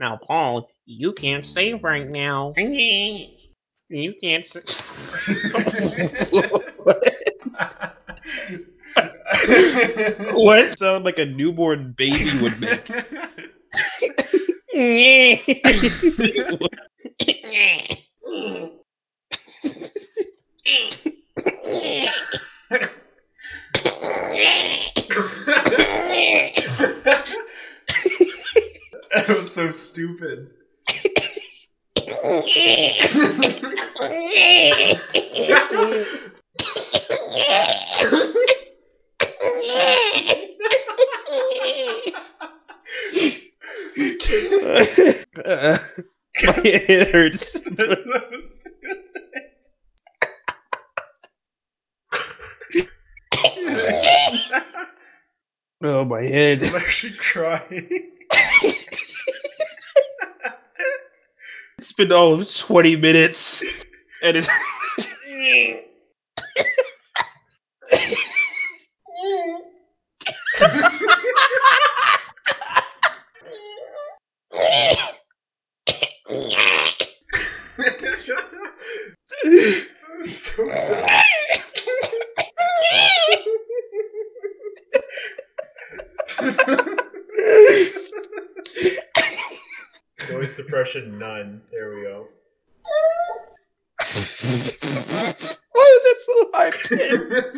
Now, Paul, you can't save right now. You can't. Sa- what sound like a newborn baby would make? That was so stupid. Uh, my head hurts. That's so stupid. Oh, my head. I'm actually crying. Been of 20 minutes. And it's. Noise suppression none. There we go. Why was that so high pitched?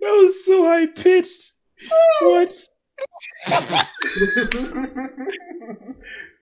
That was so high pitched. What?